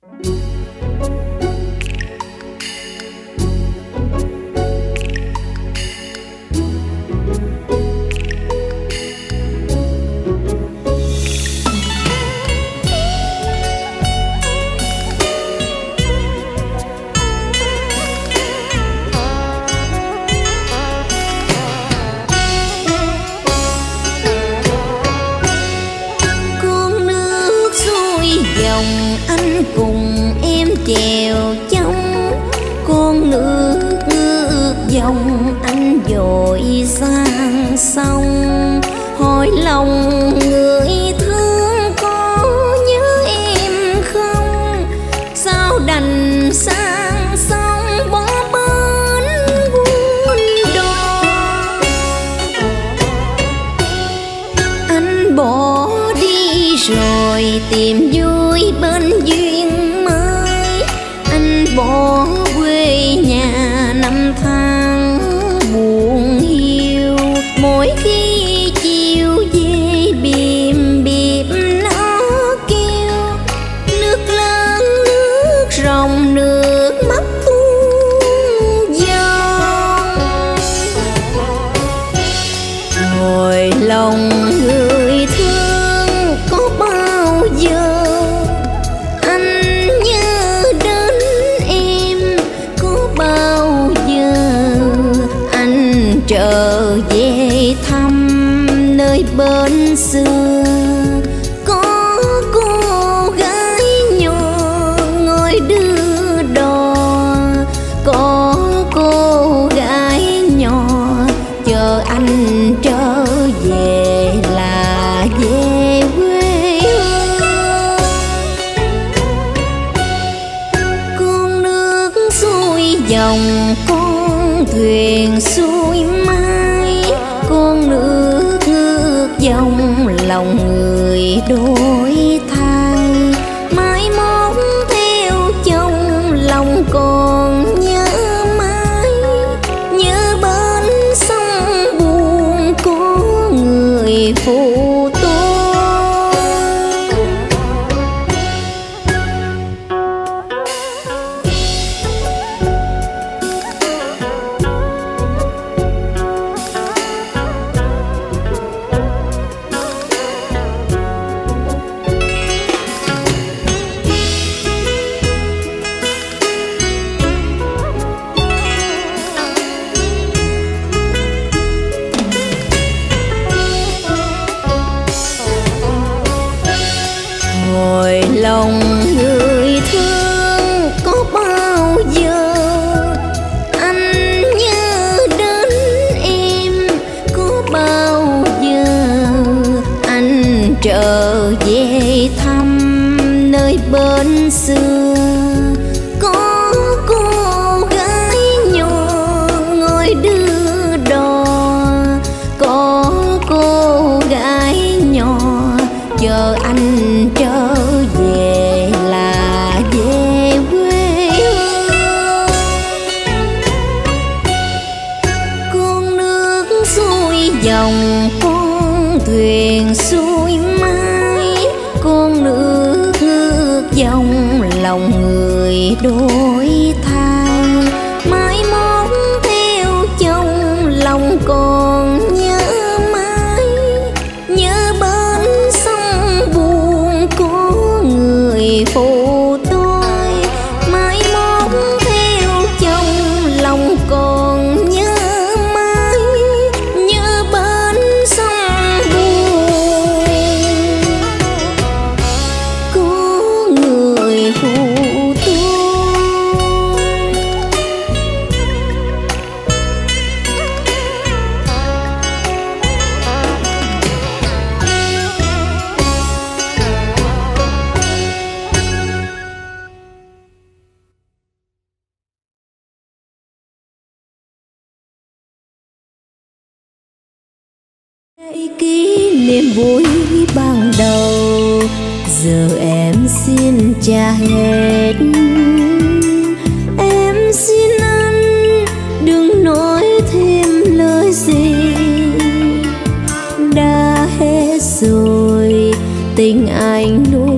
con xuôi anh cùng em chèo trong con nước ngược dòng anh dội sang sông. Hỏi lòng người thương có nhớ em không? Sao đành sang sông bỏ bến buôn đò? Anh bỏ đi rồi tìm vui bên duyên mới. Anh bỏ quê nhà năm tháng buồn hiu. Mỗi khi chiều về bìm bịp nó kêu, nước lớn, nước rồng nước mắt tuôn dòng. Ngồi lòng trở về thăm nơi bên xưa. Có cô gái nhỏ ngồi đưa đò. Có cô gái nhỏ chờ anh trở về là về quê hương. Con nước xuôi dòng con thuyền xuôi mắt trong lòng người đôi thay lòng người thương có bao giờ? Anh nhớ đến em có bao giờ? Anh trở về thăm nơi bên dòng con thuyền xuôi mái con nước ngược dòng lòng người đôi. kỷ niệm vui ban đầu. Giờ em xin cha hết. Em xin anh đừng nói thêm lời gì. Đã hết rồi, tình anh nuôi